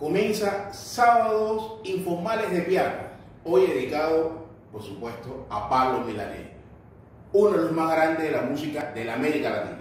comienza Sábados Informales de Piano, hoy dedicado, por supuesto, a Pablo Milanés, uno de los más grandes de la música de la América Latina.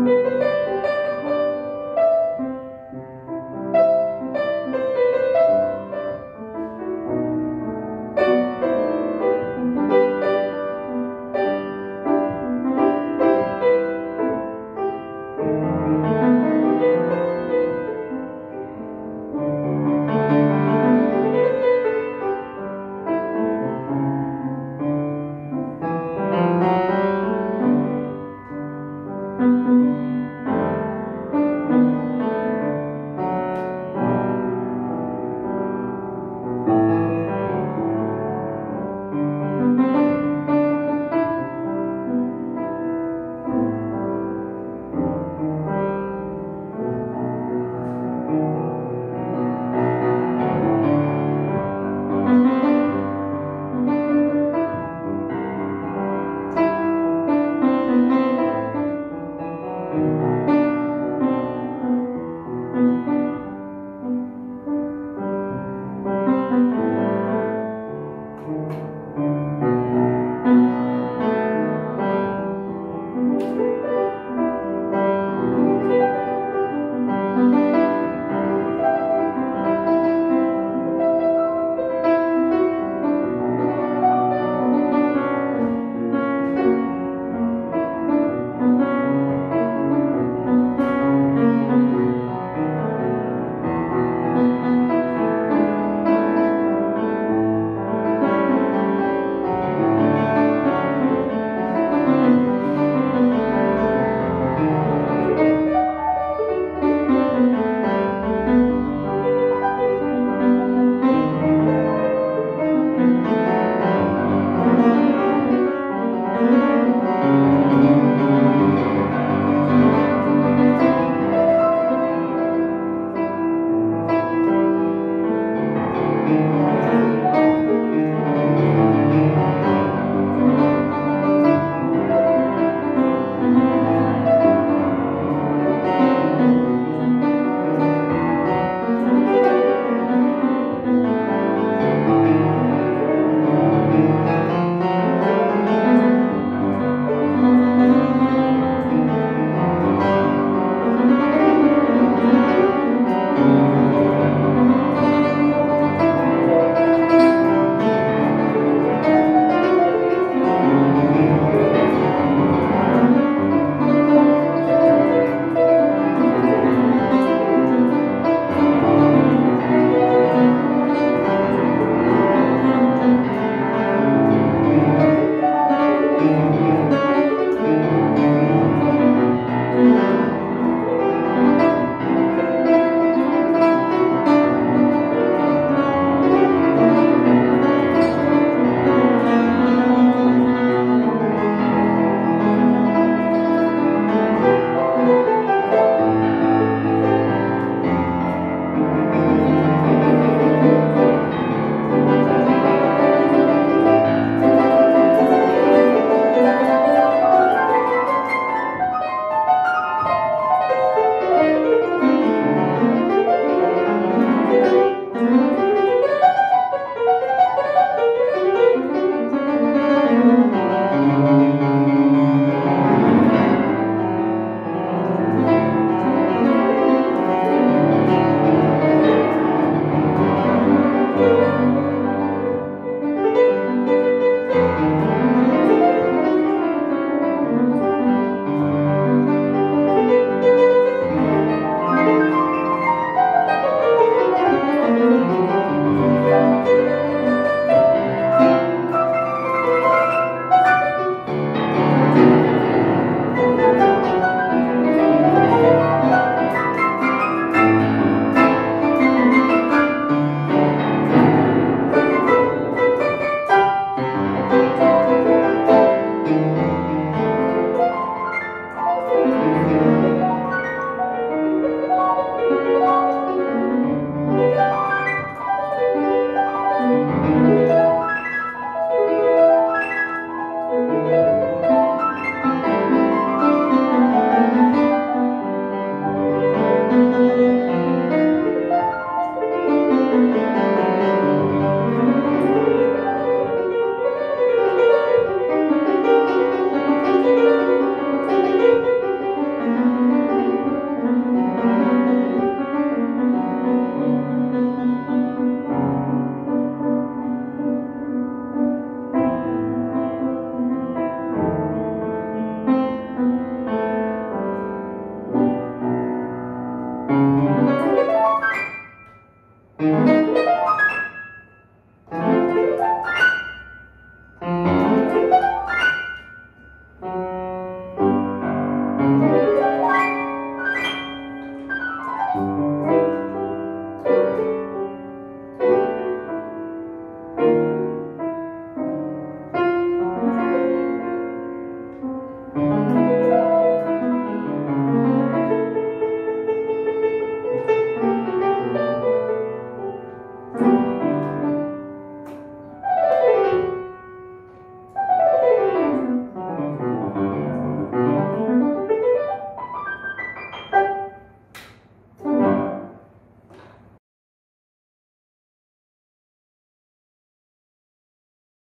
Música